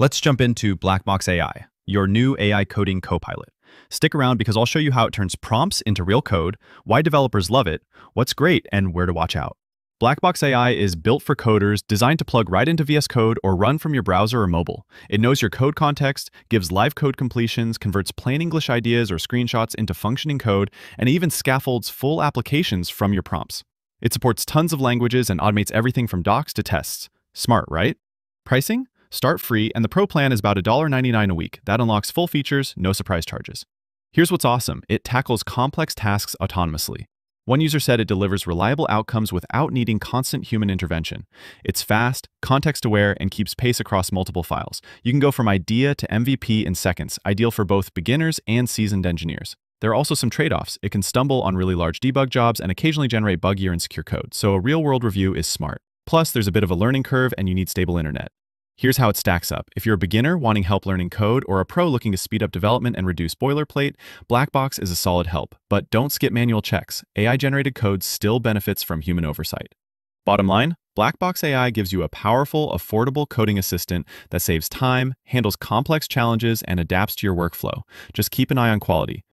Let's jump into Blackbox AI, your new AI coding copilot. Stick around because I'll show you how it turns prompts into real code, why developers love it, what's great, and where to watch out. Blackbox AI is built for coders, designed to plug right into VS Code or run from your browser or mobile. It knows your code context, gives live code completions, converts plain English ideas or screenshots into functioning code, and even scaffolds full applications from your prompts. It supports tons of languages and automates everything from docs to tests. Smart, right? Pricing? Start free, and the Pro plan is about $1.99 a week. That unlocks full features, no surprise charges. Here's what's awesome. It tackles complex tasks autonomously. One user said it delivers reliable outcomes without needing constant human intervention. It's fast, context-aware, and keeps pace across multiple files. You can go from idea to MVP in seconds, ideal for both beginners and seasoned engineers. There are also some trade-offs. It can stumble on really large debug jobs and occasionally generate buggy or insecure code, so a real-world review is smart. Plus, there's a bit of a learning curve and you need stable internet. Here's how it stacks up. If you're a beginner wanting help learning code or a pro looking to speed up development and reduce boilerplate, Blackbox is a solid help. But don't skip manual checks. AI-generated code still benefits from human oversight. Bottom line, Blackbox AI gives you a powerful, affordable coding assistant that saves time, handles complex challenges, and adapts to your workflow. Just keep an eye on quality.